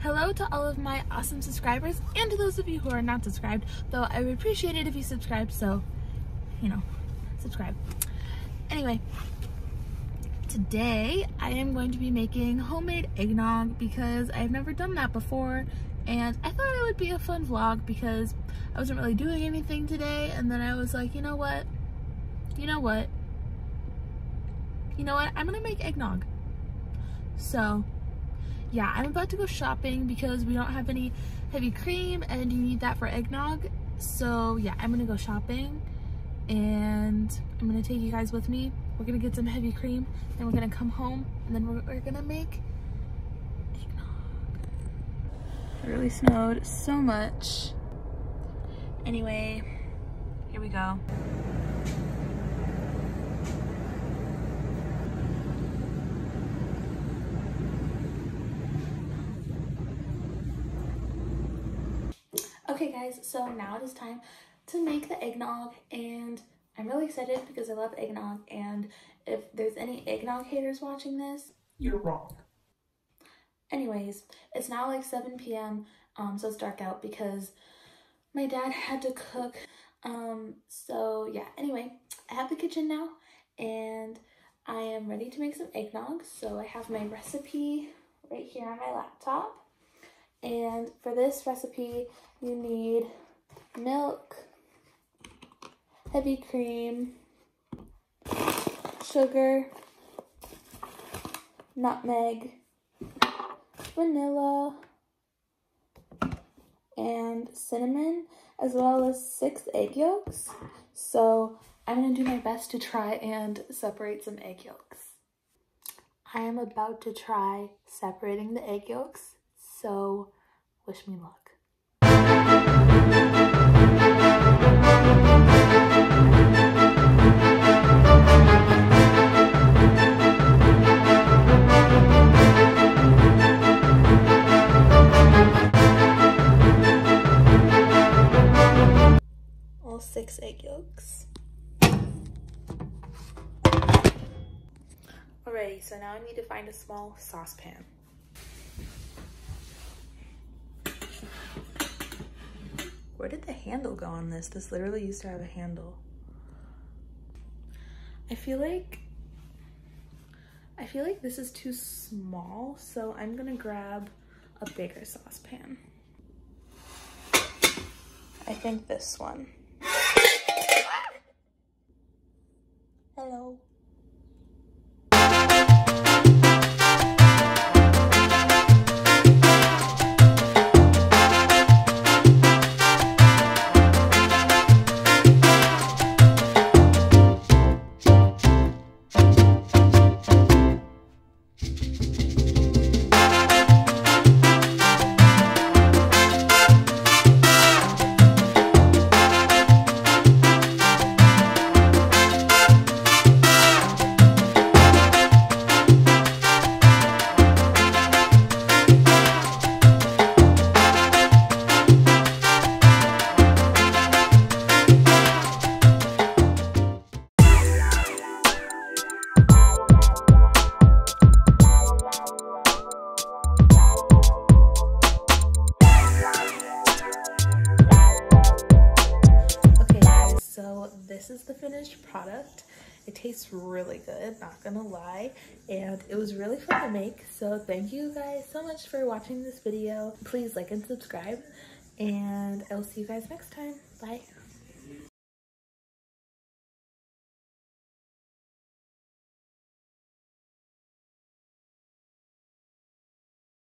Hello to all of my awesome subscribers and to those of you who are not subscribed, though I would appreciate it if you subscribed, so, you know, subscribe. Anyway, today I am going to be making homemade eggnog because I've never done that before and I thought it would be a fun vlog because I wasn't really doing anything today and then I was like, you know what, you know what, you know what, I'm gonna make eggnog. So yeah, I'm about to go shopping because we don't have any heavy cream and you need that for eggnog. So yeah, I'm gonna go shopping and I'm gonna take you guys with me. We're gonna get some heavy cream, and we're gonna come home and then we're, we're gonna make eggnog. It really snowed so much. Anyway, here we go. Okay guys, so now it is time to make the eggnog and I'm really excited because I love eggnog and if there's any eggnog haters watching this, You're wrong. anyways, it's now like 7 p.m. Um, so it's dark out because my dad had to cook. Um, so yeah, anyway, I have the kitchen now and I am ready to make some eggnog. So I have my recipe right here on my laptop. And for this recipe, you need milk, heavy cream, sugar, nutmeg, vanilla, and cinnamon, as well as six egg yolks. So I'm gonna do my best to try and separate some egg yolks. I am about to try separating the egg yolks, so wish me luck. all six egg yolks. Alrighty, so now I need to find a small saucepan. Handle go on this? This literally used to have a handle. I feel like I feel like this is too small, so I'm gonna grab a bigger saucepan. I think this one. Hello. So this is the finished product. It tastes really good, not gonna lie, and it was really fun to make. So thank you guys so much for watching this video. Please like and subscribe, and I will see you guys next time. Bye.